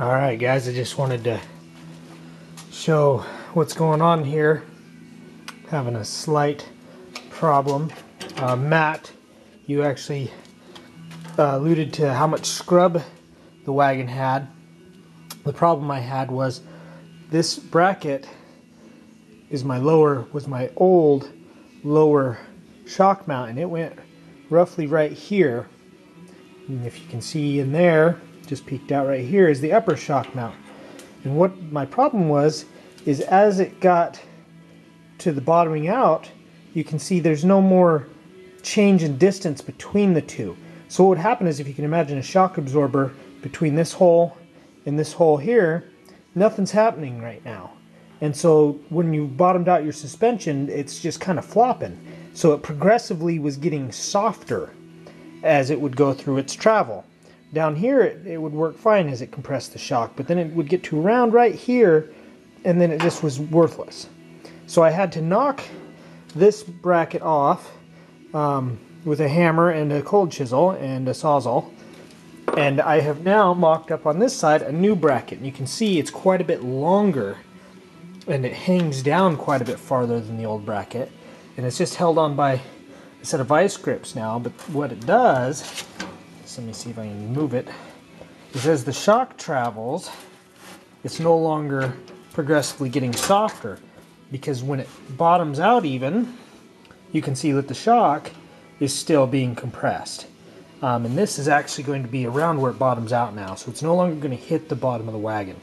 All right, guys, I just wanted to show what's going on here. Having a slight problem. Uh, Matt, you actually uh, alluded to how much scrub the wagon had. The problem I had was this bracket is my lower was my old lower shock mount and it went roughly right here. And if you can see in there, just peeked out right here is the upper shock mount. And what my problem was is as it got to the bottoming out, you can see there's no more change in distance between the two. So what would happen is if you can imagine a shock absorber between this hole and this hole here, nothing's happening right now. And so when you bottomed out your suspension, it's just kind of flopping. So it progressively was getting softer as it would go through its travel. Down here, it, it would work fine as it compressed the shock, but then it would get to around right here, and then it just was worthless. So I had to knock this bracket off um, with a hammer and a cold chisel and a sawzall. And I have now mocked up on this side a new bracket. And you can see it's quite a bit longer and it hangs down quite a bit farther than the old bracket. And it's just held on by a set of vice grips now. But what it does, let me see if I can move it, is as the shock travels, it's no longer progressively getting softer because when it bottoms out even, you can see that the shock is still being compressed. Um, and this is actually going to be around where it bottoms out now, so it's no longer going to hit the bottom of the wagon.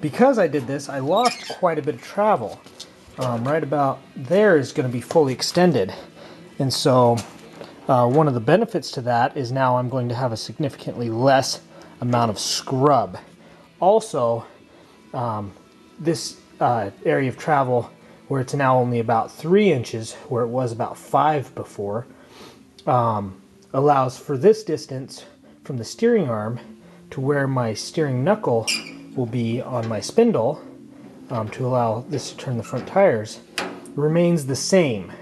Because I did this, I lost quite a bit of travel. Um, right about there is going to be fully extended. And so uh, one of the benefits to that is now I'm going to have a significantly less amount of scrub. Also, um, this uh, area of travel where it's now only about three inches, where it was about five before, um, allows for this distance from the steering arm to where my steering knuckle will be on my spindle um, to allow this to turn the front tires remains the same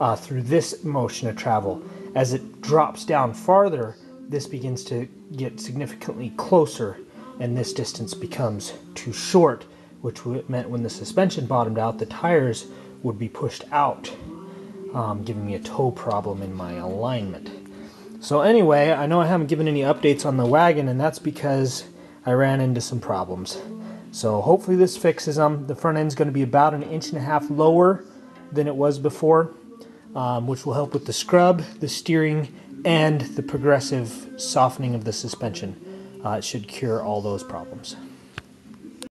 uh, through this motion of travel. As it drops down farther, this begins to get significantly closer and this distance becomes too short which meant when the suspension bottomed out, the tires would be pushed out, um, giving me a toe problem in my alignment. So anyway, I know I haven't given any updates on the wagon, and that's because I ran into some problems. So hopefully this fixes them. The front end's going to be about an inch and a half lower than it was before, um, which will help with the scrub, the steering, and the progressive softening of the suspension. Uh, it should cure all those problems.